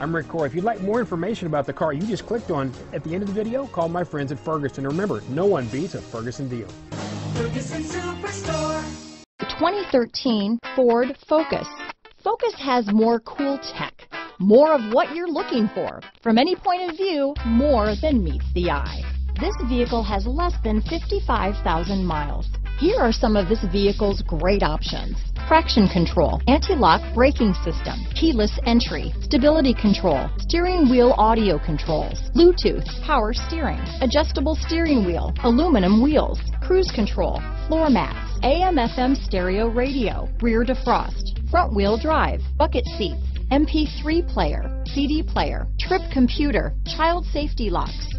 I'm Rick Coy. If you'd like more information about the car you just clicked on at the end of the video, call my friends at Ferguson. Remember, no one beats a Ferguson deal. Ferguson Superstore. The 2013 Ford Focus. Focus has more cool tech, more of what you're looking for. From any point of view, more than meets the eye. This vehicle has less than 55,000 miles. Here are some of this vehicle's great options. Traction control, anti-lock braking system, keyless entry, stability control, steering wheel audio controls, Bluetooth, power steering, adjustable steering wheel, aluminum wheels, cruise control, floor mats, AM FM stereo radio, rear defrost, front wheel drive, bucket seats, MP3 player, CD player, trip computer, child safety locks.